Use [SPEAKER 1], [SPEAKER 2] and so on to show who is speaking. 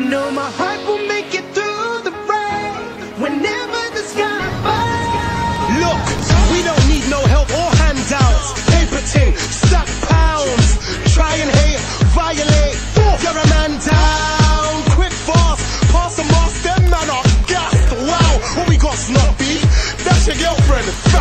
[SPEAKER 1] know my heart will make it through the rain whenever the sky falls.
[SPEAKER 2] Look, we don't need no help or handouts. Paper tin, stack pounds. Try and hate, violate. You're a man down. Quick, fast, pass the mask, them man are gassed. Wow, what we got? not. That's your girlfriend.